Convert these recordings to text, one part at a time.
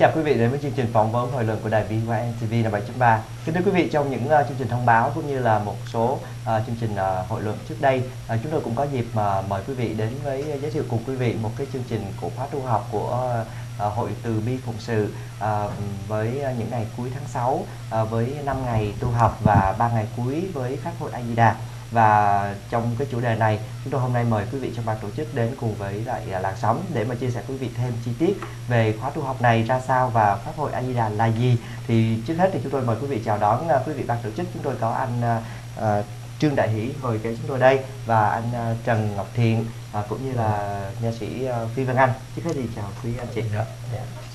chào quý vị đến với chương trình phỏng vấn hội luận của đài VYN TV là 7.3. Kính thưa quý vị, trong những uh, chương trình thông báo cũng như là một số uh, chương trình uh, hội luận trước đây, uh, chúng tôi cũng có dịp mà mời quý vị đến với uh, giới thiệu cùng quý vị một cái chương trình của khóa tu học của uh, hội từ bi phụng sự uh, với những ngày cuối tháng 6 uh, với 5 ngày tu học và 3 ngày cuối với các hội A Di Đà và trong cái chủ đề này chúng tôi hôm nay mời quý vị trong ban tổ chức đến cùng với lại à, làn sóng để mà chia sẻ quý vị thêm chi tiết về khóa tu học này ra sao và pháp hội A Di Đà là gì thì trước hết thì chúng tôi mời quý vị chào đón à, quý vị ban tổ chức chúng tôi có anh uh, Trương Đại Hỷ ngồi kế chúng tôi đây và anh Trần Ngọc Thiện cũng như là nha sĩ Phi Văn Anh trước hết thì chào quý anh chị. Dạ. Yeah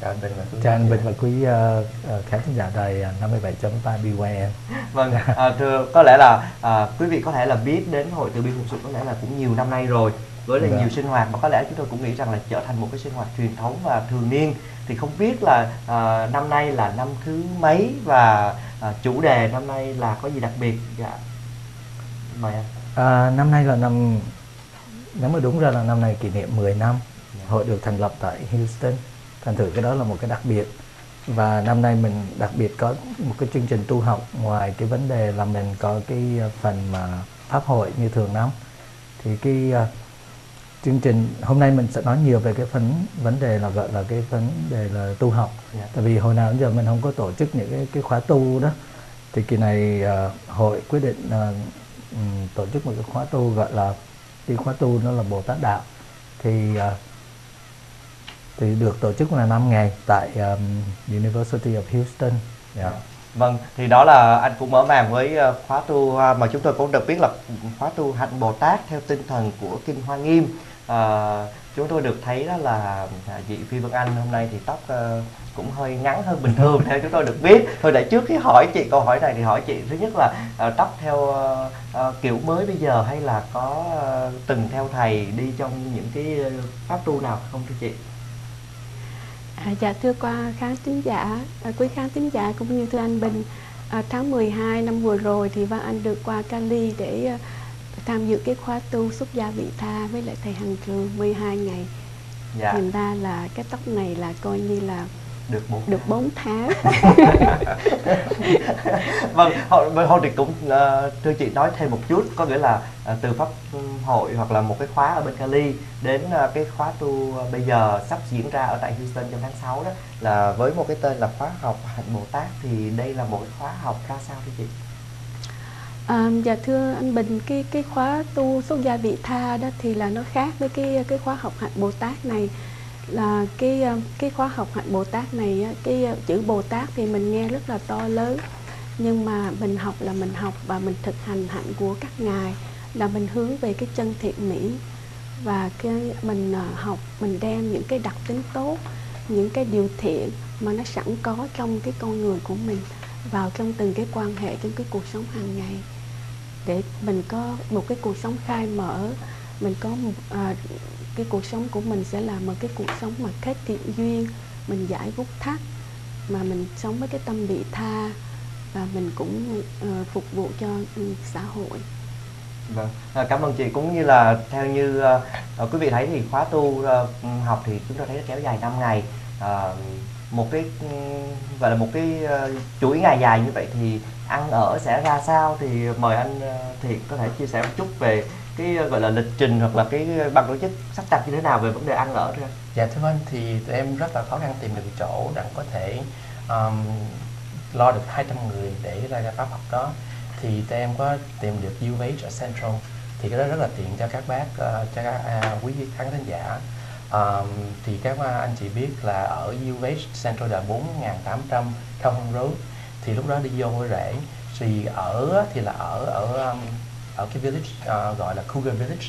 chào anh Bình và quý chào anh Bình và quý uh, khán giả đài 57.3 BYN vâng à, thưa có lẽ là à, quý vị có thể là biết đến hội từ bi phục sự có lẽ là cũng nhiều năm nay rồi với là dạ. nhiều sinh hoạt mà có lẽ chúng tôi cũng nghĩ rằng là trở thành một cái sinh hoạt truyền thống và thường niên. Thì không biết là à, năm nay là năm thứ mấy và à, chủ đề năm nay là có gì đặc biệt? Dạ. Mời anh. À, năm nay là năm nếu mà đúng ra là năm nay kỷ niệm 10 năm dạ. hội được thành lập tại Houston thành thử cái đó là một cái đặc biệt và năm nay mình đặc biệt có một cái chương trình tu học ngoài cái vấn đề là mình có cái ờ, phần mà pháp hội như thường năm thì cái uh, chương trình hôm nay mình sẽ nói nhiều về cái phần vấn đề là gọi là cái vấn đề là tu học yeah. Dạ. tại vì hồi nào đến giờ mình không có tổ chức những cái cái khóa tu đó thì kỳ này uh, hội quyết định uh, tổ chức một cái khóa tu gọi là cái khóa tu nó là bồ tát đạo thì uh, thì được tổ chức là 5 ngày tại um, University of Houston. Yeah. Vâng, thì đó là anh cũng mở màn với ờ, khóa tu ờ, mà chúng tôi cũng được biết là khóa tu hạnh Bồ Tát theo tinh thần của Kinh Hoa Nghiêm. À, chúng tôi được thấy đó là à, chị Phi Vân Anh hôm nay thì tóc uh, cũng hơi ngắn hơn bình thường theo chúng tôi được biết. Thôi để trước khi hỏi chị câu hỏi này thì hỏi chị thứ nhất là uh, tóc theo uh, uh, kiểu mới bây giờ hay là có uh, từng theo thầy đi trong những cái pháp tu nào không thưa chị? À, dạ thưa qua khán thính giả, à, quý khán thính giả cũng như thưa anh Bình, à, tháng 12 năm vừa rồi thì Văn Anh được qua Cali để à, tham dự cái khóa tu xuất gia vị tha với lại thầy Hằng Trường 12 ngày. Dạ. Thành ra là cái tóc này là coi như là được 4 được 4 tháng. vâng, hội, hội thì cũng uh, thưa chị nói thêm một chút có nghĩa là uh, từ pháp hội hoặc là một cái khóa ở bên Cali đến uh, cái khóa tu uh, bây giờ sắp diễn ra ở tại Houston trong tháng 6 đó là với một cái tên là khóa học hạnh Bồ Tát thì đây là một cái khóa học ra sao thưa chị? À, dạ thưa anh Bình cái cái khóa tu xuất gia vị tha đó thì là nó khác với cái cái khóa học hạnh Bồ Tát này là cái ờ, cái khóa học hạnh Bồ Tát này cái ờ, chữ Bồ Tát thì mình nghe rất là to lớn. Nhưng mà mình học là mình học và mình thực hành hạnh của các ngài là mình hướng về cái chân thiện mỹ. Và cái mình ờ, học mình đem những cái đặc tính tốt những cái điều thiện mà nó sẵn có trong cái con người của mình vào trong từng cái quan hệ trong cái cuộc sống hàng ngày. Để mình có một cái cuộc sống khai mở mình có một, à, cái cuộc sống của mình sẽ là một cái cuộc sống mà kết thiện duyên mình giải gút thắt mà mình sống với cái tâm vị tha và mình cũng uh, phục vụ cho uh, xã hội. Vâng. À, cảm ơn chị. Cũng như là theo như uh, quý vị thấy thì khóa tu uh, học thì chúng ta thấy nó kéo dài 5 ngày. Uh, một cái ừ, gọi là một cái uh, chuỗi ngày dài như vậy thì ăn ở sẽ ra sao thì mời anh uh, thiện có thể chia sẻ một chút về cái ờ, gọi là lịch trình hoặc là cái ban tổ chức sắp đặt như thế nào về vấn đề ăn ở thưa anh? Dạ thưa anh thì tụi em rất là khó khăn tìm được chỗ để có thể um, lo được 200 người để ra cái pháp học đó. Thì tụi em có tìm được UH ở Central thì cái đó rất là tiện cho các bác uh, cho các uh, quý khán thính giả. Um, thì các uh, anh chị biết là ở UH Central là 4.800 Calhoun Road thì lúc đó đi vô mới rẻ thì ở thì là ở ở um, ở cái village uh, gọi là Cougar Village.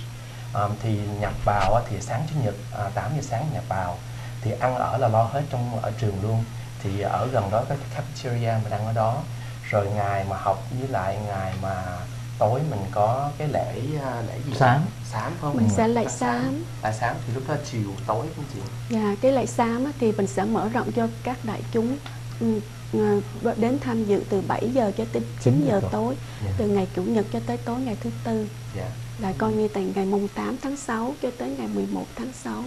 Um, thì nhập vào thì sáng chủ nhật uh, à, 8 giờ sáng nhập vào thì ăn ở là lo hết trong ở trường luôn. Thì ở gần đó có cái cafeteria mình ăn ở đó. Rồi ngày mà học với lại ngày mà tối mình có cái lễ lễ gì? Sáng sáng không? Mình sẽ lễ sáng lễ sáng thì lúc đó chiều tối cũng chiều. Dạ cái lễ sáng thì mình sẽ mở rộng cho các đại chúng ừ, đến tham dự từ 7 giờ cho tới 9 giờ tối. yeah. Dạ. từ ngày chủ nhật cho tới tối ngày thứ tư. Yeah. Dạ. là coi như từ ngày mùng 8 tháng 6 cho tới ngày 11 tháng 6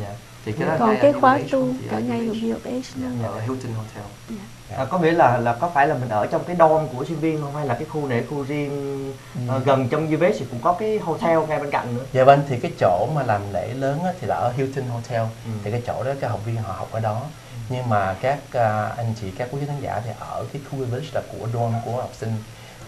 dạ. Thì cái đó còn cái khóa tu cả ở ngay ở luôn Dạ, ở Hilton Hotel. À, có nghĩa là là có phải là mình ở trong cái dorm của sinh viên không? Hay là cái khu này khu riêng ờ, gần trong UVS thì cũng có cái hotel ngay bên cạnh nữa? Dạ vâng, thì cái chỗ mà làm lễ lớn á, thì là ở Hilton Hotel. Ừ. Thì cái chỗ đó các học viên họ học ở đó Nhưng mà các à, anh chị, các quý khán giả thì ở cái khu village là của dorm của học sinh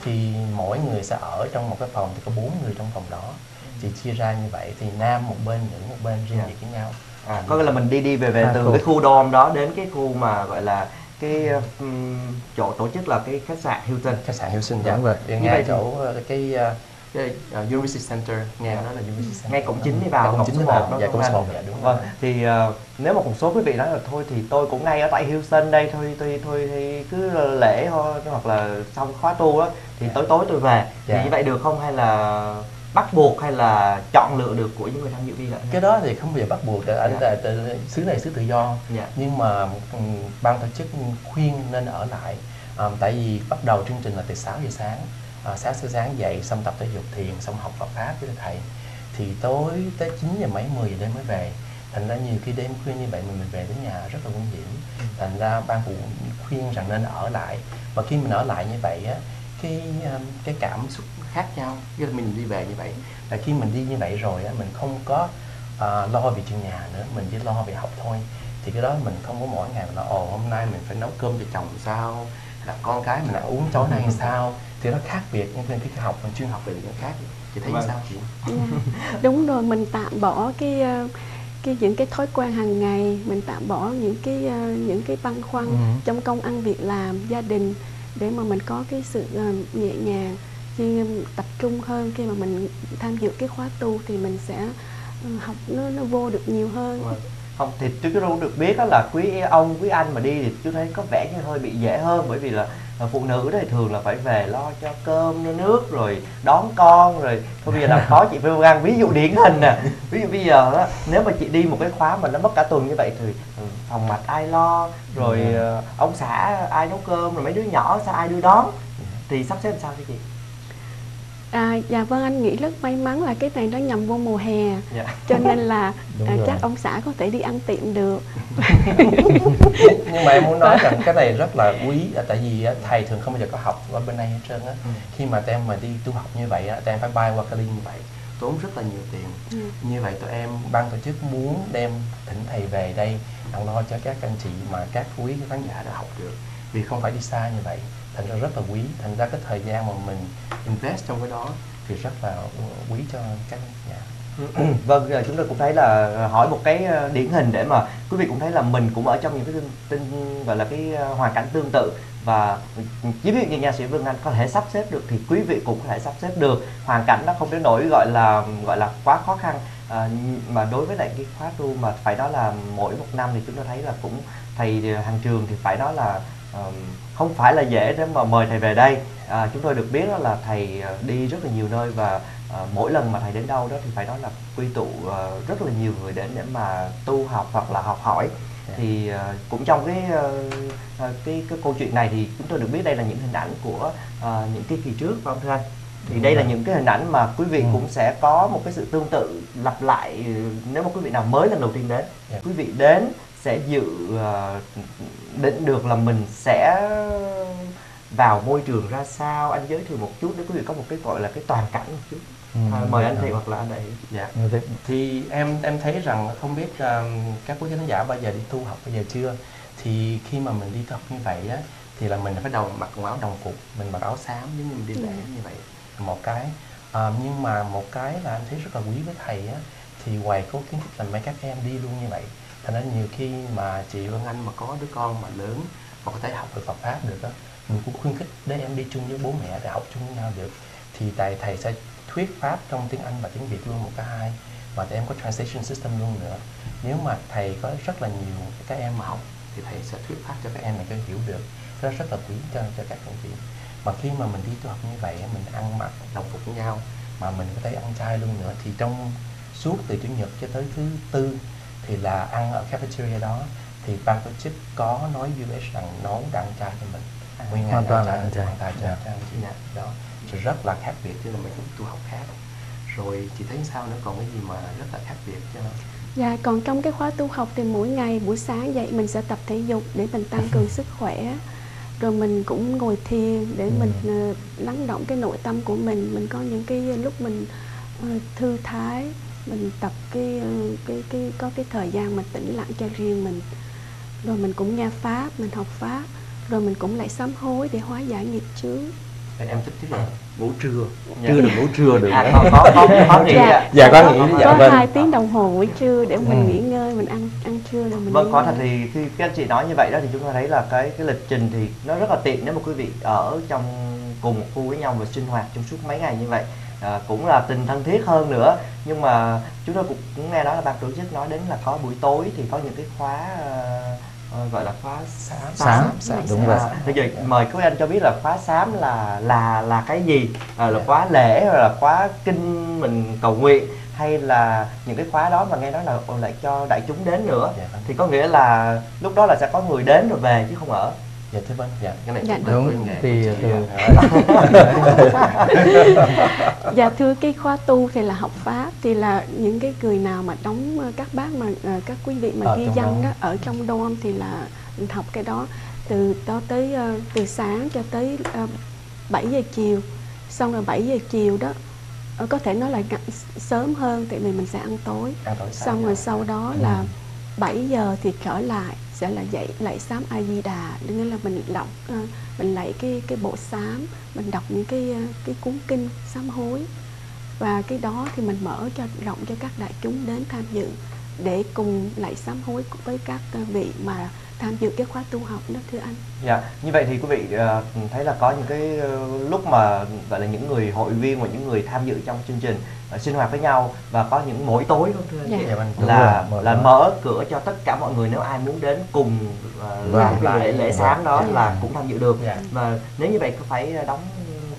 Thì mỗi người sẽ ở trong một cái phòng thì có bốn người trong phòng đó Thì chia ra như vậy thì nam một bên, nữ một bên riêng Dạ. biệt với nhau à, có nghĩa là mình đi đi về về À, từ khu. cái khu dorm đó đến cái khu mà gọi là cái um, chỗ tổ chức là cái khách sạn Hilton Khách sạn Hilton Đúng rồi. Thì Như ngay vậy chỗ ờ, cái, ờ, cái uh, University Center, nghe đó là University Center. Ngay cổng chính đi vào cổng chính vào, dạ cổng một, dạ đúng vâng rồi. thì ờ, nếu mà một số quý vị nói là thôi thì tôi cũng ngay ở tại Houston đây thôi thôi thôi thì cứ lễ thôi hoặc là xong khóa tu á thì tối tối tôi về. Thì Dạ. như vậy được không? Hay là bắt buộc hay là chọn lựa được của những người tham dự viên ạ cái đó thì không bao giờ bắt buộc tại anh Dạ. là tự- xứ này xứ tự do. Dạ. Nhưng mà ừm, ban tổ chức khuyên nên ở lại. Ờm, tại vì bắt đầu chương trình là từ 6 giờ sáng à, 6 giờ sáng dậy xong tập thể dục thiền xong học Phật pháp với thầy. Thì tối tới 9 giờ mấy 10 giờ đêm mới về. Thành ra nhiều khi đêm khuya như vậy mình mình về đến nhà rất là nguy hiểm. Thành ra ban phụ khuyên rằng nên ở lại. Và khi mình ở lại như vậy á cái um, cái cảm xúc khác nhau. Khi mình đi về như vậy. Là khi mình đi như vậy rồi á mình không có à, lo về chuyện nhà nữa. Mình chỉ lo về học thôi. Thì cái đó mình không có mỗi ngày nói ồ hôm nay mình phải nấu cơm cho chồng sao? Là con cái mình ăn uống tối nay sao thì nó khác biệt nhưng khi cái học mình chuyên học về những khác thì thấy Vâng. sao chị Dạ. đúng rồi mình tạm bỏ cái ờ, cái những cái thói quen hàng ngày mình tạm bỏ những cái ờ, những cái băn khoăn Ừ. trong công ăn việc làm gia đình để mà mình có cái sự ờ, nhẹ nhàng khi tập trung hơn khi mà mình tham dự cái khóa tu thì mình sẽ học nó nó vô được nhiều hơn Vâng. Không thì tôi cũng được biết đó là quý ông quý anh mà đi thì tôi thấy có vẻ như hơi bị dễ hơn. Bởi vì là là phụ nữ thì thường là phải về lo cho cơm nước rồi đón con rồi thôi bây giờ làm khó chị Phương An ví dụ điển hình nè. Ví dụ bây giờ đó, nếu mà chị đi một cái khóa mà nó mất cả tuần như vậy thì ừ, phòng mạch ai lo rồi Ừ. ờ, ông xã ai nấu cơm rồi mấy đứa nhỏ sao ai đưa đón? Thì sắp xếp làm sao cho chị à, dạ vâng anh nghĩ rất may mắn là cái này nó nhằm vô mùa hè. Dạ. Cho nên là Đúng à, rồi. chắc ông xã có thể đi ăn tiệm được. Nhưng mà em muốn nói rằng cái này rất là quý là tại vì á, thầy thường không bao giờ có học ở bên đây hết trơn á. Ừ. khi mà tụi em mà đi tu học như vậy á tụi em phải bay qua Cali như vậy tốn rất là nhiều tiền. Ừ. như vậy tụi em ban tổ chức muốn đem thỉnh thầy về đây tặng lo cho các anh chị mà các quý khán giả đã học được. Vì không phải đi xa như vậy thành ra rất là quý. Thành ra cái thời gian mà mình invest trong cái đó thì rất là quý cho các nhà. Vâng giờ chúng tôi cũng thấy là à, hỏi một cái à, điển hình để mà quý vị cũng thấy là mình cũng ở trong những cái tin, tin gọi là cái hoàn cảnh tương tự. Và ừ, ví dụ như nhà sĩ Vương Anh có thể sắp xếp được thì quý vị cũng có thể sắp xếp được. Hoàn cảnh nó không đến nỗi gọi là gọi là quá khó khăn. À, mà đối với lại cái khóa tu mà phải nói là mỗi một năm thì chúng tôi thấy là cũng thầy hàng trường thì phải nói là ờm, không phải là dễ để mà mời thầy về đây à, chúng tôi được biết là thầy ờ, đi rất là nhiều nơi và ờ, mỗi lần mà thầy đến đâu đó thì phải nói là quy tụ ờ, rất là nhiều người đến để mà tu học hoặc là học hỏi Dạ. thì ờ, cũng trong cái ờ, ờ, cái cái câu chuyện này thì chúng tôi được biết đây là những hình ảnh của ờ, những cái kỳ trước phải không thưa anh thì Đúng đây là rồi. những cái hình ảnh mà quý vị Ừ. cũng sẽ có một cái sự tương tự lặp lại ừ, nếu mà quý vị nào mới lần đầu tiên đến Dạ. quý vị đến sẽ dự ờ, định được là mình sẽ vào môi trường ra sao? Anh giới thiệu một chút để quý vị có một cái gọi là cái toàn cảnh một chút. Ừ, à, mời anh dạ. thầy hoặc là anh đại dạ. Thế- thì em em thấy rằng không biết um, các quý khán giả bao giờ đi tu học bao giờ chưa? Thì khi mà mình đi tu học như vậy á thì là mình phải đầu mặc quần áo đồng phục mình mặc áo xám giống như mình đi lễ Ừ. như vậy một cái. À, nhưng mà một cái là em thấy rất là quý với thầy á thì ngoài có kiến thức là mấy các em đi luôn như vậy cho nên nhiều khi mà chị Vân Anh mà có đứa con mà lớn mà có thể học được Phật pháp được á, mình cũng khuyến khích để em đi chung với bố mẹ để học chung với nhau được. Thì tại thầy sẽ thuyết pháp trong tiếng Anh và tiếng Việt luôn một cả hai và tụi em có translation system luôn nữa. Nếu mà thầy có rất là nhiều các em mà học thì thầy sẽ thuyết pháp cho các em này có hiểu được. Đó rất là quý cho cho các anh chị. Mà khi mà mình đi tu học như vậy mình ăn mặc, đồng phục với nhau mà mình có thể ăn chay luôn nữa, thì trong suốt từ chủ nhật cho tới thứ tư thì là ăn ở cafeteria đó thì ban tổ chức có nói US rằng nấu ăn chay cho mình. Nguyên ngày Hoàn toàn là ăn chay. hoàn toàn là ăn nè đó. Thì rất là khác biệt chứ là mấy cái tu học khác. Rồi chị thấy sao nữa? Còn cái gì mà rất là khác biệt cho Dạ, còn trong cái khóa tu học thì mỗi ngày buổi sáng dậy mình sẽ tập thể dục để mình tăng cường sức khỏe. Rồi mình cũng ngồi thiền để Ừ. mình ờ, lắng động cái nội tâm của mình. Mình có những cái lúc mình ờ, thư thái mình tập cái ờ, cái cái có cái thời gian mình tĩnh lặng cho riêng mình. Rồi mình cũng nghe pháp mình học pháp. Rồi mình cũng lại sám hối để hóa giải nghiệp chướng. Em thích cái là ngủ trưa. Dạ. chưa được ngủ trưa được à có có có có nghĩ Dạ. Dạ, có nghĩ, dạ, có. vâng. hai tiếng đồng hồ buổi trưa để mình Ừ. nghỉ ngơi mình ăn ăn trưa rồi mình Vâng, có thật thì khi các anh chị nói như vậy đó thì chúng ta thấy là cái cái lịch trình thì nó rất là tiện nếu mà quý vị ở trong cùng một khu với nhau và sinh hoạt trong suốt mấy ngày như vậy à, cũng là tình thân thiết hơn nữa. Nhưng mà chúng tôi cũng, cũng nghe nói là ban tổ chức nói đến là có buổi tối thì có những cái khóa ờ, gọi là khóa. Xám, Xám. đúng rồi. Bây giờ mời quý anh cho biết là khóa xám là là là cái gì? À, là khóa lễ hay là khóa kinh mình cầu nguyện hay là những cái khóa đó mà nghe nói là lại cho đại chúng đến nữa? Dạ, thì có nghĩa là lúc đó là sẽ có người đến rồi về chứ không ở dạ thưa vâng dạ cái này Dạ, đúng. nghệ Thì- thì- à. Dạ thưa cái khóa tu thì là học pháp thì là những cái người nào mà đóng ờ, các bác mà ờ, các quý vị mà ghi danh đó. ở trong dorm thì là mình học cái đó từ đó tới ờ, từ sáng cho tới uh, 7 giờ chiều xong rồi 7 giờ chiều đó có thể nói là sớm hơn tại vì mình sẽ ăn tối sáng, xong rồi sau đó Ừ. là 7 giờ thì trở lại sẽ là dạy lạy sám A Di Đà nghĩa là mình đọc ờ, mình lạy cái cái bộ sám, mình đọc những cái ờ, cái cuốn kinh, sám hối. Và cái đó thì mình mở cho, rộng cho các đại chúng đến tham dự để cùng lạy sám hối với các ờ, vị mà tham dự cái khóa tu học đó thưa anh. Dạ như vậy thì quý vị ờ, thấy là có những cái ờ, lúc mà gọi là những người hội viên và những người tham dự trong chương trình ờ, sinh hoạt với nhau và có những mỗi tối không thưa anh? Dạ. Dạ, là rồi, là mở cửa cho tất cả mọi người nếu ai muốn đến cùng uh, làm cái lễ lễ sáng đó Dạ. là cũng tham dự được. Dạ. và nếu như vậy có phải đóng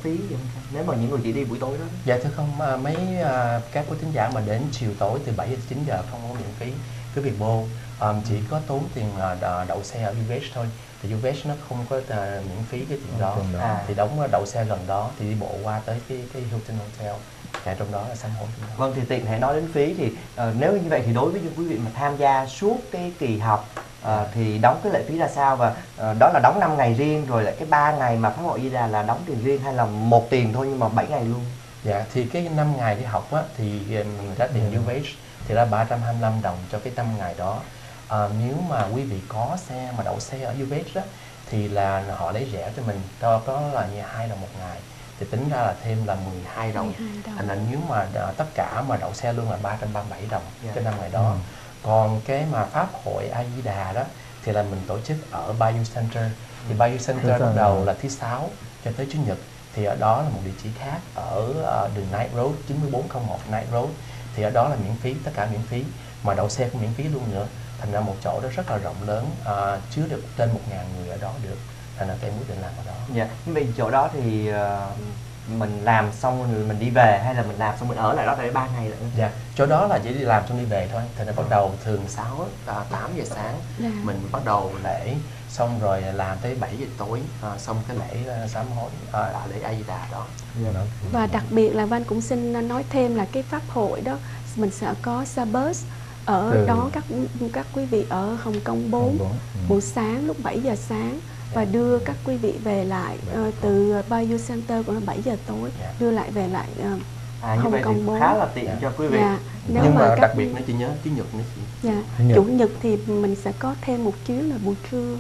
phí gì không nếu mà những người chỉ đi buổi tối đó. Dạ thưa không, à, mấy à, các quý thính giả mà đến chiều tối từ 7 giờ đến 9 giờ không có miễn phí cứ việc vô um, chỉ có tốn tiền à, đ- đậu xe ở UVH thôi thì UVH nó không có à, miễn phí cái tiền đó Không tiền đó. À. thì đóng đậu xe gần đó thì đi bộ qua tới cái cái Hilton Hotel nhà trong đó là sám hối trong đó. Vâng thì tiện thể nói đến phí thì ờ, nếu như vậy thì đối với những quý vị mà tham gia suốt cái kỳ học ờ, thì đóng cái lệ phí ra sao và ờ, đó là đóng 5 ngày riêng rồi lại cái 3 ngày mà pháp hội Di Đà là đóng tiền riêng hay là một tiền thôi nhưng mà 7 ngày luôn. Dạ thì cái 5 ngày đi học á thì mình trả tiền Ừ. UVH thì là 325 đồng cho cái 5 ngày đó. À, nếu mà quý vị có xe mà đậu xe ở UVH á thì là họ lấy rẻ cho mình. Đó có là như hai đồng một ngày. Thì tính ra là thêm là 12 đồng. 12 đồng. thành là nếu mà à, tất cả mà đậu xe luôn là 337 đồng Dạ. cho năm ngày đó. Ừ. còn cái mà pháp hội A Di Đà đó thì là mình tổ chức ở Bayou Center. Thì Bayou Center bắt đầu là thứ sáu cho tới chủ nhật. Thì ở đó là một địa chỉ khác ở ờ, đường Night Road 9401 Night Road. Thì ở đó là miễn phí tất cả miễn phí. Mà đậu xe cũng miễn phí luôn nữa thành ra một chỗ đó rất là rộng lớn à, chứa được trên một ngàn người ở đó được thành ra tụi em quyết định làm ở đó Dạ. Như vậy chỗ đó thì ờ, mình làm xong rồi mình đi về hay là mình làm xong mình ở lại đó tới 3 ngày lại. Dạ, chỗ đó là chỉ đi làm xong đi về thôi. Thành ra bắt đầu thường 6 à, 8 giờ sáng Dạ. mình bắt đầu lễ xong rồi làm tới 7 giờ tối à, xong cái lễ à, sám hối à, lễ A Di Đà đó. Và đặc biệt là Văn cũng xin nói thêm là cái pháp hội đó mình sẽ có Sabbath ở Ừ. đó các các quý vị ở Hồng Kông 4 Ừ. buổi sáng lúc 7 giờ sáng và đưa các quý vị về lại ờ, từ Bayou Center của nó 7 giờ tối Dạ. đưa lại về lại ờ, À như Hồng vậy thì Kông bốn. khá là tiện Dạ. cho quý vị. dạ, nếu Nhưng mà các đặc biệt nó chỉ nhớ chủ nhật nữa chị. dạ, Chủ nhật. chủ nhật thì mình sẽ có thêm một chuyến là buổi trưa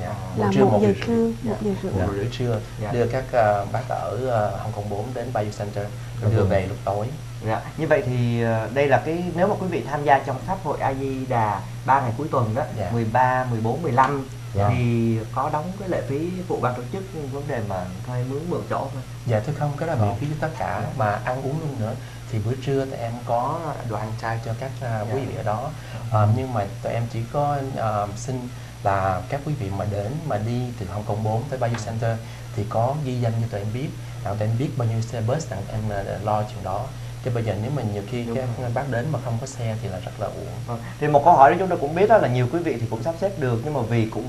Dạ. là Buổi trưa một giờ trưa một giờ rưỡi Một rưỡi trưa đưa các à, bác ở à, Hồng Kông 4 đến Bayou Center rồi đưa vâng. về lúc tối. Dạ. Như vậy thì ờ, đây là cái nếu mà quý vị tham gia trong pháp hội A Di Đà 3 ngày cuối tuần đó, Dạ. 13, 14, 15 Dạ. thì có đóng cái lệ phí phụ ban tổ chức vấn đề mà thuê mướn mượn chỗ thôi. Dạ thưa không, cái đó miễn phí cho tất cả mà ăn uống luôn nữa thì bữa trưa tụi em có đồ ăn chay cho các à, Dạ. quý vị ở đó Ờ, nhưng mà tụi em chỉ có ờ, xin là các quý vị mà đến mà đi từ Hồng Kông 4 tới Bayou Center thì có ghi danh cho tụi em biết tụi em biết bao nhiêu xe bus đặng em lo chuyện đó chứ bây giờ nếu mà nhiều khi Đúng các rồi. bác đến mà không có xe thì là rất là uổng Vâng. Thì một câu hỏi đó chúng ta cũng biết đó là nhiều quý vị thì cũng sắp xếp được nhưng mà vì cũng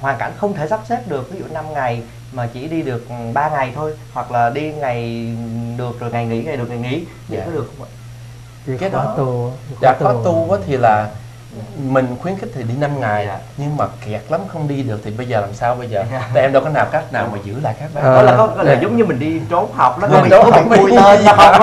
hoàn cảnh không thể sắp xếp được ví dụ 5 ngày mà chỉ đi được 3 ngày thôi hoặc là đi ngày được rồi ngày nghỉ ngày được ngày nghỉ vậy Dạ. có được không ạ? cái, cái khóa đó tu dạ khóa tu thì là mình khuyến khích thì đi 5 ngày Dạ. nhưng mà kẹt lắm không đi được thì bây giờ làm sao bây giờ? Dạ. tại em đâu có nào cách nào mà giữ lại các bác. Ờ, đó là có, có là dạ. giống như mình đi trốn học đó Mình mình trốn có học bị vui lên nó không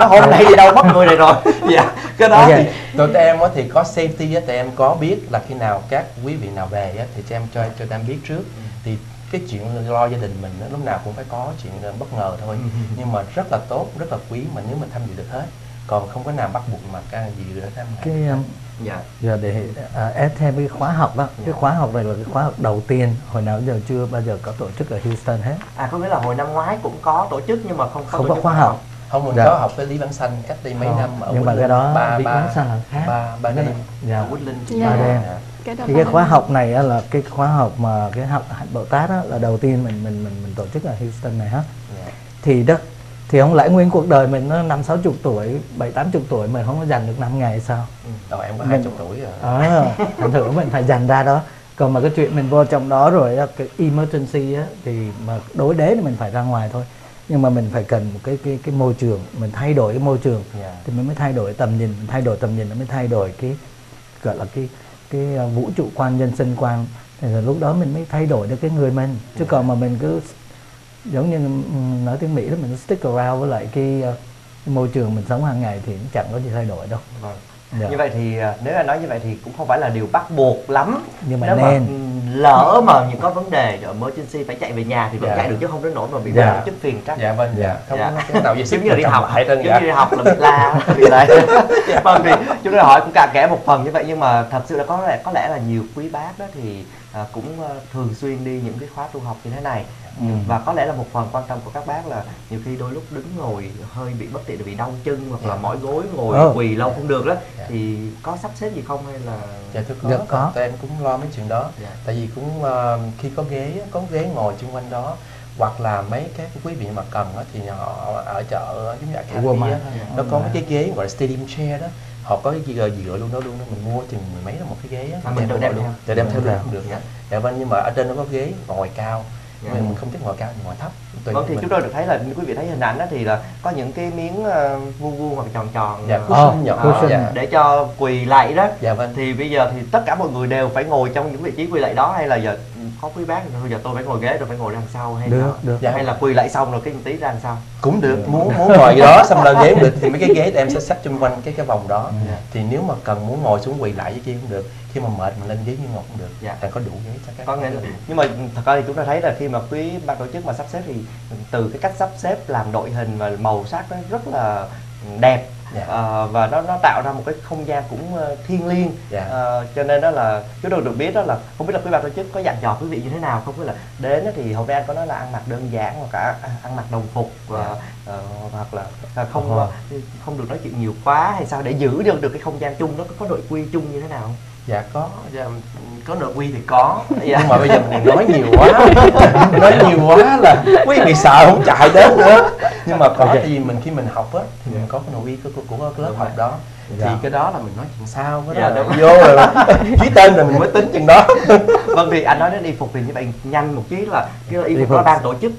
nó hôm nay đi đâu mất người này rồi. Dạ cái đó Ok. thì tụi em á thì có safety á tụi em có biết là khi nào các quý vị nào về á thì tụi em cho cho em biết trước. Thì cái chuyện lo gia đình mình lúc nào cũng phải có chuyện ờ, bất ngờ thôi. Nhưng mà rất là tốt rất là quý mà nếu mình tham dự được hết. Còn không có nào bắt buộc mà cái gì được cái um, dạ giờ để à, ép thêm cái khóa học đó cái Dạ. khóa học này là cái khóa học đầu tiên hồi nào giờ chưa bao giờ có tổ chức ở Houston hết à có nghĩa là hồi năm ngoái cũng có tổ chức nhưng mà không có không tổ có khóa học không mình Dạ. có học với Lý Văn Xanh cách đây mấy Ờ, năm ở nhưng mà Woodland. cái đó ba Lý ba Văn Xanh là khác. ba ba Cái đêm này- dạ. ở Woodland Dạ. Ba đêm. cái đó thì cái ba khóa học này á là cái khóa học mà cái học hạnh Bồ Tát á, là đầu tiên mình mình mình mình tổ chức ở Houston này hết Dạ. thì đó thì không lẽ nguyên cuộc đời mình nó năm sáu chục tuổi bảy tám chục tuổi mình không có dành được 5 ngày sao? Rồi em có hai chục tuổi rồi ờ thành thử mình phải dành ra đó. Còn mà cái chuyện mình vô trong đó rồi cái emergency á thì mà đối đế thì mình phải ra ngoài thôi. Nhưng mà mình phải cần một cái cái cái môi trường mình thay đổi cái môi trường Dạ. thì mình mới thay đổi tầm nhìn mình thay đổi tầm nhìn nó mới thay đổi cái gọi là cái cái uh, vũ trụ quan nhân sinh quan. Thì là lúc đó mình mới thay đổi được cái người mình. Chứ còn mà mình cứ giống như nói tiếng mỹ đó mình stick around với lại cái, uh, môi trường mình sống hàng ngày thì cũng chẳng có gì thay đổi đâu Vâng. Dạ. như vậy thì à, nếu anh nói như vậy thì cũng không phải là điều bắt buộc lắm nhưng mà nếu nên mà lỡ mà những có vấn đề ở emergency phải chạy về nhà thì vẫn Dạ. chạy được chứ không đến nỗi mà bị Dạ. dạ. chút phiền trách dạ vâng dạ không Dạ. nào gì giống như là đi học lại giống đơn dạ như đi học là bị la bị đấy vâng thì chúng tôi hỏi cũng cạn kẽ một phần như vậy nhưng mà thật sự là có lẽ có lẽ là nhiều quý bác đó thì à, cũng thường xuyên đi những cái khóa tu học như thế này Ừ. và có lẽ là một phần quan tâm của các bác là nhiều khi đôi lúc đứng ngồi hơi bị bất tiện bị đau chân hoặc là Dạ. mỏi gối ngồi Ờ. quỳ lâu không được đó Dạ. thì có sắp xếp gì không hay là dạ thưa có Dạ, có. tụi em cũng lo mấy chuyện đó Dạ. tại vì cũng ờ, khi có ghế có ghế ngồi chung quanh đó hoặc là mấy cái quý vị mà cần á, thì họ ở chợ giống như Academy Walmart á, hay nó có mấy cái ghế gọi là stadium chair đó họ có cái gì gọi dựa luôn đó luôn đó mình mua chừng mười mấy là một cái ghế á À, mình tự đem đem theo Đem luôn theo. cũng được nha dạ vâng nhưng mà ở trên nó có ghế ngồi cao Dạ. mình, không thích ngồi cao ngồi thấp tùy Vâng thì mình. chúng tôi được thấy là quý vị thấy hình ảnh đó thì là có những cái miếng ờ, vuông vuông hoặc tròn tròn dạ ờ, cushion Ờ, nhỏ cushion. dạ. để cho quỳ lạy đó dạ vâng thì bây giờ thì tất cả mọi người đều phải ngồi trong những vị trí quỳ lạy đó hay là giờ có quý bác thôi giờ tôi phải ngồi ghế rồi phải ngồi đằng sau hay được là được Dạ. hay là quỳ lạy xong rồi cái tí ra đằng sau cũng được muốn muốn ngồi đó xong lên ghế được thì mấy cái ghế em sẽ xách chung quanh cái cái vòng đó Dạ. thì nếu mà cần muốn ngồi xuống quỳ lại với kia cũng được khi mà mệt mình lên ghế như ngồi cũng được Dạ. tại có đủ ghế cho các có nghĩa là nhưng mà thật ra thì chúng ta thấy là khi mà quý ban tổ chức mà sắp xếp thì từ cái cách sắp xếp làm đội hình và màu sắc nó rất là đẹp Dạ. Ờ, và nó nó tạo ra một cái không gian cũng ờ, thiêng liêng Dạ. Ờ, cho nên đó là chúng tôi được biết đó là không biết là quý ban tổ chức có dặn dò quý vị như thế nào không biết là đến thì hôm nay anh có nói là ăn mặc đơn giản hoặc cả ăn mặc đồng phục và Dạ. ờ, hoặc là không ờ, không được nói chuyện nhiều quá hay sao để giữ được được cái không gian chung đó có- có đội quy chung như thế nào không? Dạ có dạ, có nội quy thì có Dạ. nhưng mà bây giờ mình nói nhiều quá nói nhiều quá là quý vị sợ không chạy đến nữa nhưng mà có Ok. tại vì mình khi mình học á thì mình có cái nội quy của, của, của lớp Đúng học rồi. đó Dạ. thì cái đó là mình nói chuyện sau cái Dạ, đó là đúng. vô rồi ký tên rồi mình mới tính chừng đó vâng thì anh nói đến y phục thì như vậy nhanh một chí là cái y phục đó ban tổ chức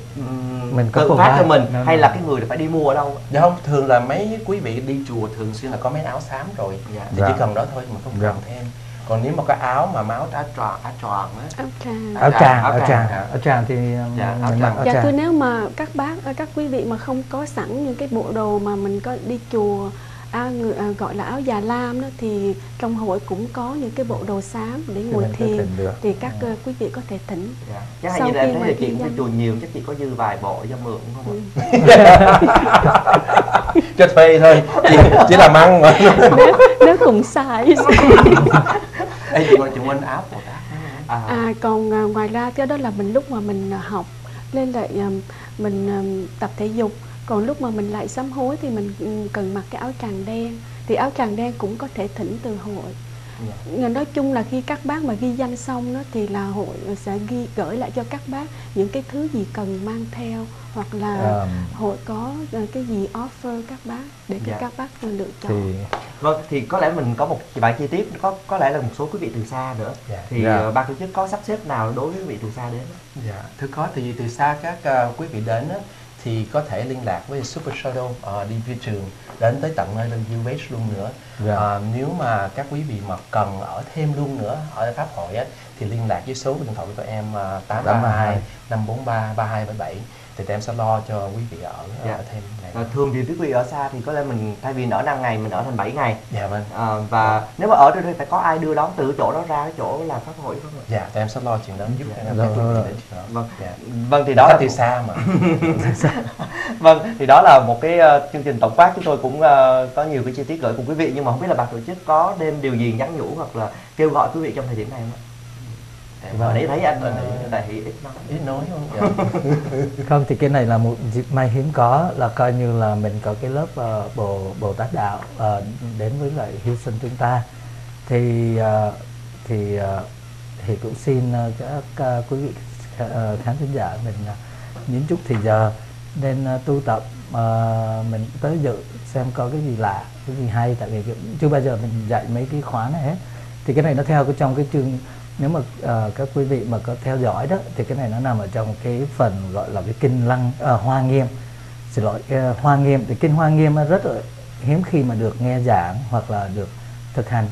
Mình có tự phát cho mình Nó- hay là cái người phải đi mua ở đâu dạ không thường là mấy quý vị đi chùa thường xuyên là có mấy áo xám rồi Dạ. thì Dạ. chỉ cần đó thôi mình không Dạ. cần thêm còn nếu mà có áo mà máu áo tròn áo tròn á. Áo tràng. Áo tràng, áo tràng. tràng. Dạ. áo tràng thì Dạ, tràng. áo Dạ thưa tràng. nếu mà các bác ờ, các quý vị mà không có sẵn những cái bộ đồ mà mình có đi chùa áo người, à, gọi là áo già lam đó thì trong hội cũng có những cái bộ đồ xám để thì ngồi mình có thiền. thì các ờ, quý vị có thể thỉnh. Dạ. chắc là Sau khi thấy mà chị đi cũng chùa nhiều chắc chị có dư vài bộ cho mượn không ạ? Cho thuê thôi. Chỉ, chỉ làm ăn mà. Nếu, nếu cùng size Ê, chị Quỳnh, chị Quỳnh áo Bồ Tát à, à còn à, ngoài ra cái đó là mình lúc mà mình à, học lên lại à, mình à, tập thể dục còn lúc mà mình lại sám hối thì mình ừ, cần mặc cái áo tràng đen. Thì áo tràng đen cũng có thể thỉnh từ hội nói chung là khi các bác mà ghi danh xong đó thì là hội sẽ ghi gửi lại cho các bác những cái thứ gì cần mang theo hoặc là um, hội có ờ, cái gì offer các bác để cho Dạ. các bác lựa chọn thì vâng thì có lẽ mình có một vài chi tiết có có lẽ là một số quý vị từ xa nữa Dạ. thì Dạ. ờ, ban tổ chức có sắp xếp nào đối với quý vị từ xa đến Dạ, thưa có thì từ xa các ờ, quý vị đến á, thì có thể liên lạc với Super Shadow uh, đi phi trường đến tới tận nơi lên UH luôn nữa. Dạ. Ờ, nếu mà các quý vị mà cần ở thêm luôn nữa ở Pháp hội á, thì liên lạc với số điện thoại của tụi em uh, 832 543 3277 thì tụi em sẽ lo cho quý vị ở, Dạ. ở thêm này. Và thường thì quý vị ở xa thì có lẽ mình thay vì ở 5 ngày mình ở thành 7 ngày Dạ vâng. à, và nếu mà ở trên đây phải có ai đưa đón từ chỗ đó ra cái chỗ làm pháp hội không ạ? Dạ, tụi em sẽ lo chuyện đó giúp Dạ. đến chuyện đó. Vâng. Dạ. Vâng thì đó là là từ xa mà. vâng thì đó là một cái ờ, chương trình tổng quát chúng tôi cũng ờ, có nhiều cái chi tiết gửi cùng quý vị nhưng mà không biết là ban tổ chức có thêm điều gì nhắn nhủ hoặc là kêu gọi quý vị trong thời điểm này không ạ? Và nãy thấy anh nãy- đại hỷ ít nói. ít nói không? Dạ. không thì cái này là một dịp may hiếm có là coi như là mình có cái lớp ờ, bồ bồ tát đạo ờ, đến với lại Houston chúng ta thì ờ, thì ờ, thì cũng xin ờ, các ờ, quý vị ờ, khán thính giả mình ờ, nhín chút thì giờ nên ờ, tu tập ờ, mình tới dự xem có cái gì lạ cái gì hay tại vì chưa bao giờ mình dạy mấy cái khóa này hết thì cái này nó theo cái trong cái chương nếu mà ờ, các quý vị mà có theo dõi đó thì cái này nó nằm ở trong cái phần gọi là cái kinh lăng ờ, hoa nghiêm. Xin lỗi ờ, hoa nghiêm. Thì kinh hoa nghiêm rất là hiếm khi mà được nghe giảng hoặc là được thực hành.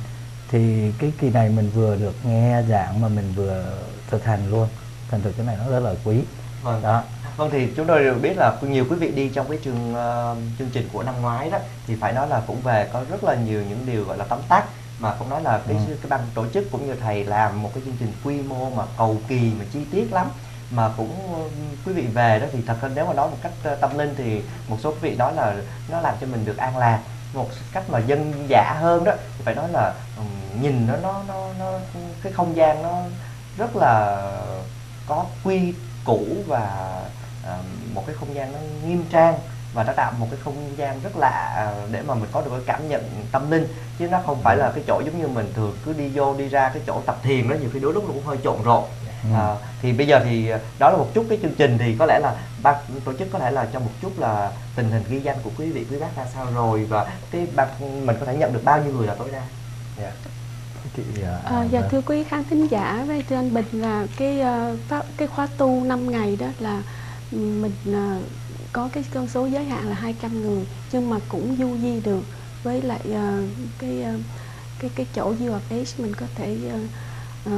Thì cái kỳ này mình vừa được nghe giảng mà mình vừa thực hành luôn. Thành thử cái này nó rất là quý. Vâng. đó. Vâng thì chúng tôi đều biết là nhiều quý vị đi trong cái chương ờ, chương trình của năm ngoái đó thì phải nói là cũng về có rất là nhiều những điều gọi là tóm tắt mà cũng nói là cái Ừ. cái ban tổ chức cũng như thầy làm một cái chương trình quy mô mà cầu kỳ mà chi tiết lắm. Mà cũng ờ, quý vị về đó thì thật ra nếu mà nói một cách ờ, tâm linh thì một số quý vị nói là nó làm cho mình được an lạc. Một cách mà dân dã hơn đó thì phải nói là ừm, nhìn nó nó nó nó cái không gian nó rất là có quy củ và à, một cái không gian nó nghiêm trang và nó tạo một cái không gian rất lạ à, để mà mình có được cái cảm nhận tâm linh chứ nó không phải là cái chỗ giống như mình thường cứ đi vô đi ra cái chỗ tập thiền đó nhiều khi đôi lúc nó cũng hơi trộn rộn Ừ. à, thì bây giờ thì đó là một chút cái chương trình thì có lẽ là ban tổ chức có thể là cho một chút là tình hình ghi danh của quý vị quý bác ra sao rồi và cái ban mình có thể nhận được bao nhiêu người là tối đa Dạ. Chị, ờ, À, dạ thưa quý khán thính giả với thưa anh Bình là cái pháp cái khóa tu 5 ngày đó là ừ, mình ờ, có cái con số giới hạn là 200 người nhưng mà cũng du di được với lại ờ, cái ờ, cái cái chỗ UFH mình có thể ờ, ờ,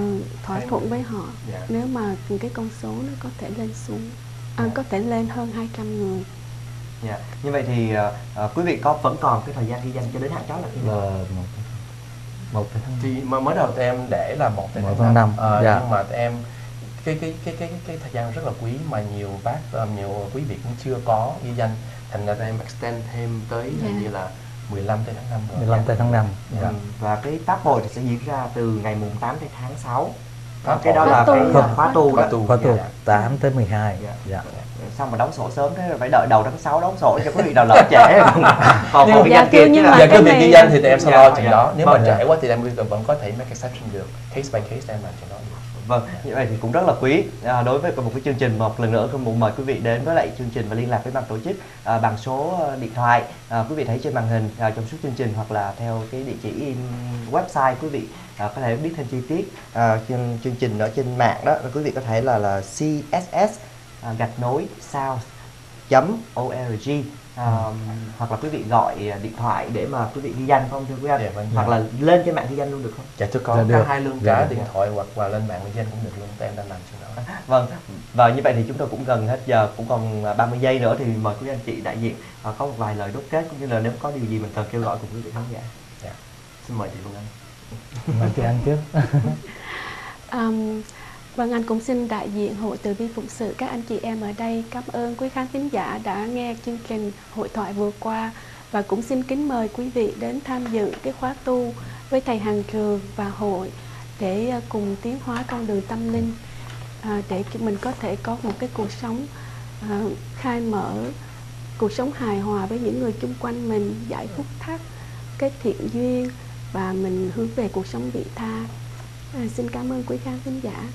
thỏa thuận với họ Dạ. nếu mà cái con số nó có thể lên xuống à, Dạ. có thể lên hơn 200 người Dạ. như vậy thì à, à, quý vị có vẫn còn cái thời gian ghi danh cho đến hạn chót là khi nào là một một thì mà mới đầu tụi em để là một tới Một tháng năm năm, Ờ, dạ. nhưng mà tụi em cái cái cái cái cái thời gian rất là quý mà nhiều bác ờ, nhiều quý vị cũng chưa có ghi danh thành ra em extend thêm tới hình Dạ. như là 15 tới tháng 5 rồi 15 tới tháng 5 dạ. Ừ, và cái pháp hội thì sẽ diễn ra từ ngày mùng 8 tới tháng 6 Pháp cái đó là cái khóa tu Khóa đó tu. Khóa tu Dạ. 8 tới 12 Dạ. dạ. xong mà đóng sổ sớm thế rồi phải đợi đầu tháng 6 đóng sổ cho quý vị nào lỡ trễ còn Nhưng- còn ghi Dạ, danh thưa, kia chứ nhưng mà Dạ cái việc ghi danh thì tụi em sẽ Dạ, lo chuyện dạ. đó nếu mà Vâng, trễ dạ. quá thì em vẫn có thể make exception được case by case em làm chuyện đó được Vâng, như vậy thì cũng rất là quý. À, đối với một cái chương trình một lần nữa tôi muốn mời quý vị đến với lại chương trình và liên lạc với ban tổ chức à, bằng số ờ, điện thoại. À, quý vị thấy trên màn hình à, trong suốt chương trình hoặc là theo cái địa chỉ in website quý vị à, có thể biết thêm chi tiết à, chương, chương trình ở trên mạng đó. Quý vị có thể là là css à, gạch nối south org à, hoặc là quý vị gọi à, điện thoại để mà quý vị ghi danh không thưa quý anh Dạ, vâng. hoặc là lên trên mạng ghi danh luôn được không dạ tôi có Dạ, cả hai luôn Dạ, cả điện thoại hoặc là lên mạng ghi danh cũng được luôn em đang làm chuyện đó Vâng, và như vậy thì chúng tôi cũng gần hết giờ, cũng còn à, 30 giây nữa thì mời quý anh chị đại diện à, có một vài lời đúc kết cũng như là nếu có điều gì mình cần kêu gọi cùng quý vị khán giả. Dạ. Xin mời chị Phương Anh. Mời chị ăn trước Um, vâng anh cũng xin đại diện hội từ bi phụng sự các anh chị em ở đây. Cảm ơn quý khán thính giả đã nghe chương trình hội thoại vừa qua. Và cũng xin kính mời quý vị đến tham dự cái khóa tu với thầy Hằng Trường và hội để à, cùng tiến hóa con đường tâm linh à, để mình có thể có một cái cuộc sống à, khai mở cuộc sống hài hòa với những người chung quanh mình giải phúc thắc cái thiện duyên và mình hướng về cuộc sống vị tha. À, xin cảm ơn quý khán thính giả.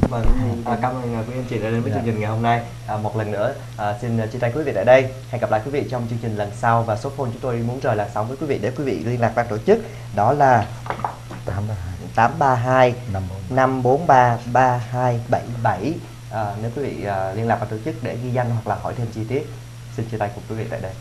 Vâng, à, cảm ơn à, quý anh chị đã đến với Dạ. chương trình ngày hôm nay. À, một lần nữa à, xin à, chia tay quý vị tại đây. Hẹn gặp lại quý vị trong chương trình lần sau và số phone chúng tôi muốn rời làn sóng với quý vị để quý vị liên lạc ban tổ chức đó là 8 832 5 543 3277 à, nếu quý vị à, liên lạc vào tổ chức để ghi danh hoặc là hỏi thêm chi tiết xin chia tay cùng quý vị tại đây